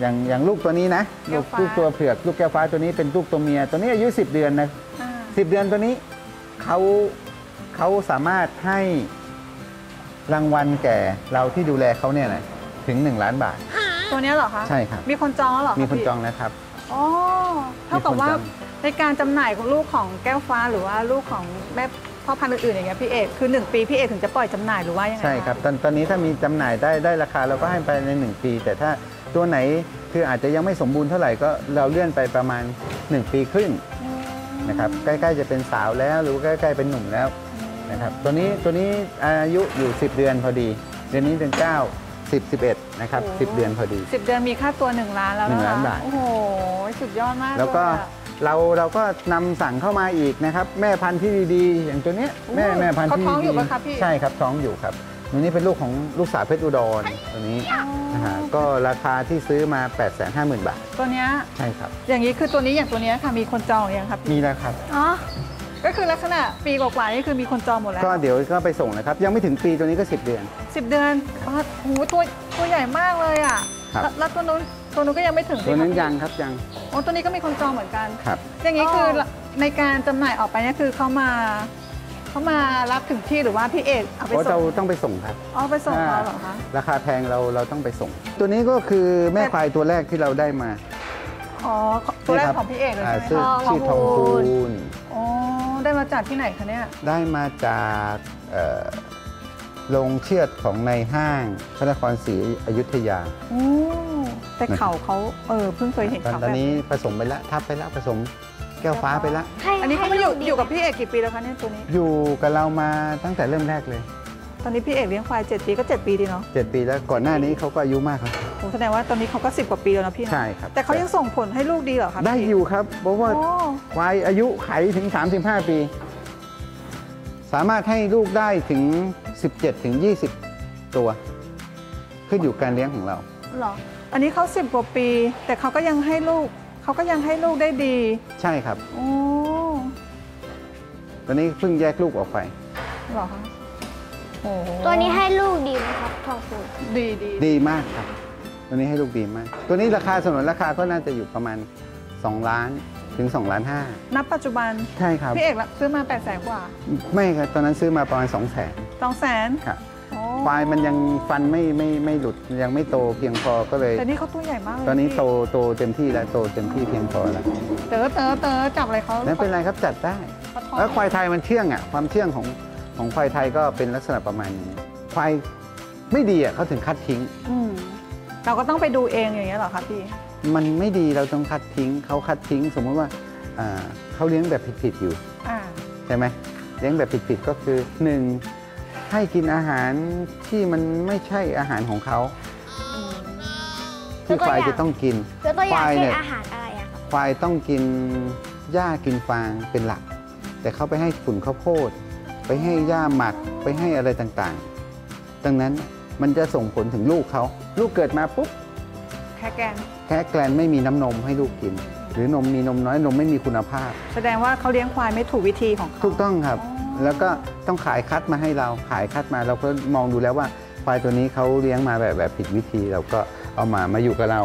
อย่างอย่างลูกตัวนี้นะแก้ลูวกฟ้าลูกตัวเผือกลูกแก้วฟ้าตัวนี้เป็นลูกตัวเมีย ตัวนี้อายุ 10 เดือนนะอ่าสิเดือนตัวนี้เขาเขาสามารถให้รางวัลแก่เราที่ดูแลเขาเนี่ยนะถึง 1 ล้านบาท ตัวเนี้ยเหรอคะใช่ครับมีคนจองแล้วเหรอมีคนพี่จองนะครับอ๋อเท่ากับว่ามีคนจองในการจำหน่ายของลูกของแก้วฟ้าหรือว่าลูกของแม่พ่อพันธุ์อื่นๆอย่างเงี้ยพี่เอกคือ 1 ปีพี่เอกถึงจะปล่อยจำหน่ายหรือว่ายังไงะใช่ครับตอนตอนนี้ถ้ามีจำหน่ายได้ได้ราคาเราก็ให้ไปใน 1 ปี แต่ถ้า ตัวไหนคืออาจจะยังไม่สมบูรณ์เท่าไหร่ก็เราเลื่อนไปประมาณ 1 ปีครึ่งอืมนะครับใกล้ๆจะเป็นสาวแล้วหรือว่าใกล้ๆเป็นหนุ่มแล้วนะครับตัวนี้ตัวนี้อายุอยู่ 10 เดือนพอดี เดือนนี้เดือน9 10 11นะครับ10 เดือนพอดีสิบเดือนมีค่าตัว 1 ล้านแล้วหนึ่นะงล้าคะนบาทโอ้โหสุดยอดมากแล้วก็เยอะเราเราก็นำสั่งเข้ามาอีกนะครับ แม่พันธุ์ที่ดีๆ อย่างตัวเนี้ยแม่โอ้ยแม่พันธุ์เขาที่ท้องอยู่ดีปะคะพี่ใช่ครับท้องอยู่ครับ ตัวนี้เป็นลูกของลูกสาวเพชรอุดรตัวนี้อ๋อนะฮะก็ราคาที่ซื้อมา 8 5 0 0 0 0 บาท ตัวเนี้ยใช่ครับ อย่างนี้คือตัวนี้อย่างตัวเนี้ยค่ะมีคนจองหรือยังครับมีแล้วครับอ๋อก็คือลักษณะปีกว่าๆนี่คือมีคนจองหมดแล้วก็เดี๋ยวก็ไปส่งนะครับ ยังไม่ถึงปีตัวนี้ก็ 10 เดือนสิบเดือนอ๋อโอ้โหตัวตัวใหญ่มากเลยอะครับแล้วแล้วตัวนู้นตัวนู้นก็ยังไม่ถึงตัวนั้นสิคะยังครับยังโอ้ตัวนี้ก็มีคนจองเหมือนกันครับ อย่างนี้คือในการจำหน่ายออกไปเนี่ยคือเขามา เขามารับถึงที่หรือว่าพี่เอกเอาไปเพราะส่เรางต้องไปส่งครับเอาไปส่งเขาอ่าเหรอคะราคาแพงเราเราต้องไปส่ง ตัวนี้ก็คือแม่แต่ควายตัวแรกที่เราได้มาอ๋อตัวแรกนี่คบของพี่เอกเลยาใช่ไหมชื่อคะชื่อทองคูณอ๋อได้มาจากที่ไหนคะเนี่ยได้มาจากเอ่อโรงเชือดของในห้างพระนครศรีอยุธยาโอ้แต่เขาเขาเออเพิ่งเคยเห็นตอนเขาตอนแบบนี้ผสมไปแล้วทับไปแล้วผสม แก้วฟ้าไปแล้วให้อันนี้เขาให้มาอยู่ลูกดีอยู่กับพี่เอกกี่ปีแล้วคะเนี่ยตัวนี้ อยู่กับเรามาตั้งแต่เริ่มแรกเลย ตอนนี้พี่เอกเลี้ยงควาย7ปีก็ 7 ปีดีเนาะ7 ปีแล้วก่อนหน้านี้เขาก็อายุมากครับ ผมแสดงว่าตอนนี้เขาก็ 10 กว่าปีแล้วนะพี่เนอะใช่ครับ แต่เขายังส่งผลให้ลูกดีเหรอคะได้พี่อยู่ครับ เพราะว่า โอ้ควายอายุไขถึง 35 ปี สามารถให้ลูกได้ถึง 17 ถึง 20 ตัว ขึ้นอยู่การเลี้ยงของเรา เหรออันนี้เขา10กว่าปี แต่เขาก็ยังให้ลูก เขาก็ยังให้ลูกได้ดี ใช่ครับ โอ้ตอนนี้เพิ่งแยกลูกออกไปเหรอคะโอ้ตัวนี้ให้ลูกดีไหมครับทองคูณดีดีดีมากครับ ตัวนี้ให้ลูกดีมาก ตัวนี้ราคาสนนราคาก็น่าจะอยู่ประมาณ 2 ล้านถึง2ล้านห้านับปัจจุบัน ใช่ครับ พี่เอกละซื้อมา8แสนกว่า ไม่ครับ ตอนนั้นซื้อมาประมาณ2 0 0แสน2แสนครับ ควายมันยังฟันไม่ไม่ไม่หลุดยังไม่โตเพียงพอก็เลย แต่นี่เขาตัวใหญ่มากเลยตอนนี้พี่โตโตเต็มที่แล้วโตเต็มที่เพียงพอแล้วเต๋อเต๋อเต๋อจับอะไรเขาไม่เป็นไรครับจัดได้เขาท้องแล้วควายไทยมันเชื่องอะความเชื่องของของควายไทยก็เป็นลักษณะประมาณนี้ควายไม่ดีอะเขาถึงคัดทิ้งอืมเราก็ต้องไปดูเองอย่างเงี้ยเหรอคะพี่มันไม่ดีเราต้องคัดทิ้งเขาคัดทิ้ง สมมติว่าอ่าเขาเลี้ยงแบบผิดๆอยู่อ่าใช่ไหมเลี้ยงแบบผิดๆก็คือหนึ่ง ให้กินอาหารที่มันไม่ใช่อาหารของเขาอืมที่ควายจะต้องกินยกตัวอย่างควายเช่เนี่นยอาหารอะไรอะครับควายต้องกินหญ้ากินฟางเป็นหลัก แต่เขาไปให้ฝุ่นข้าวโพด ไปให้หญ้าหมักไปให้อะไรต่างๆ ดังนั้นมันจะส่งผลถึงลูกเขาลูกเกิดมาปุ๊บแค่แกนแค่แกลนไม่มีน้ำนมให้ลูกกิน หรือนมมีนมน้อยนมไม่มีคุณภาพ แสดงว่าเขาเลี้ยงควายไม่ถูกวิธีของเขาถูกต้องครับอ๋อ แล้วก็ต้องขายคัดมาให้เราขายคัดมาเราก็มองดูแล้วว่าควายตัวนี้เขาเลี้ยงมาแบบแบบผิดวิธีเราก็เอามามาอยู่กับเรา